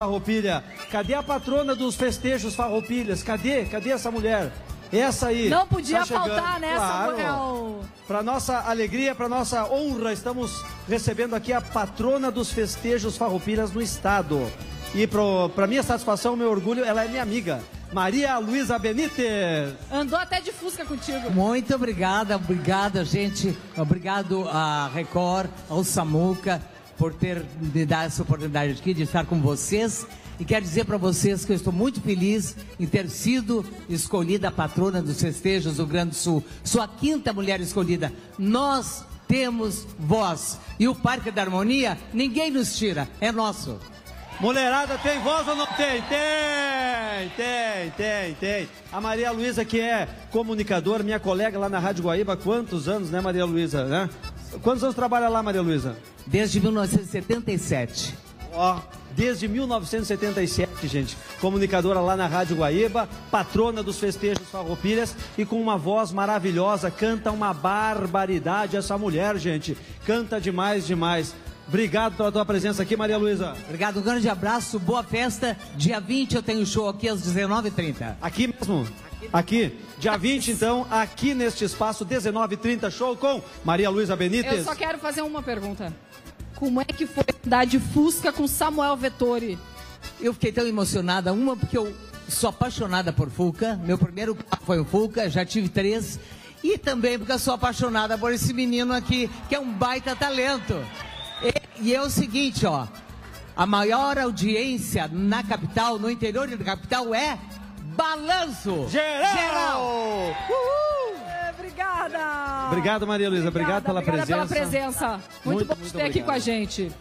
Farroupilha. Cadê a patrona dos festejos Farroupilhas? Cadê? Cadê essa mulher? Essa aí. Não podia tá faltar nessa claro. mulher. Para nossa alegria, para nossa honra, estamos recebendo aqui a patrona dos festejos Farroupilhas no estado. E para minha satisfação, meu orgulho, ela é minha amiga. Maria Luísa Benítez. Andou até de fusca contigo. Muito obrigada, obrigada, gente. Obrigado à Record, ao Samuca, por ter me dado essa oportunidade aqui de estar com vocês. E quero dizer para vocês que eu estou muito feliz em ter sido escolhida a patrona dos festejos do Grande Sul. Sou a quinta mulher escolhida. Nós temos voz. E o Parque da Harmonia, ninguém nos tira. É nosso. Mulherada tem voz ou não tem? Tem, tem, tem, tem. A Maria Luísa, que é comunicadora, minha colega lá na Rádio Guaíba, quantos anos, né, Maria Luísa, né? Quantos anos trabalha lá, Maria Luísa? Desde 1977. Ó, desde 1977, gente. Comunicadora lá na Rádio Guaíba, patrona dos festejos Farroupilhas e com uma voz maravilhosa, canta uma barbaridade essa mulher, gente. Canta demais, demais. Obrigado pela tua presença aqui, Maria Luísa. Obrigado, um grande abraço, boa festa. Dia 20 eu tenho show aqui às 19h30. Aqui mesmo? Aqui, dia 20, então, aqui neste espaço, 19h30, show com Maria Luísa Benítez. Eu só quero fazer uma pergunta. Como é que foi andar de Fusca com Samuel Vettori? Eu fiquei tão emocionada, uma porque eu sou apaixonada por Fuca, meu primeiro carro foi o Fuca, já tive três, e também porque eu sou apaixonada por esse menino aqui, que é um baita talento. E, é o seguinte, ó, a maior audiência na capital, no interior da capital é Balanço Geral! Geral. É, obrigada! Obrigado, Maria Luísa. Obrigado pela obrigada presença. pela presença. Muito, Muito, bom muito te ter aqui obrigado. com a gente.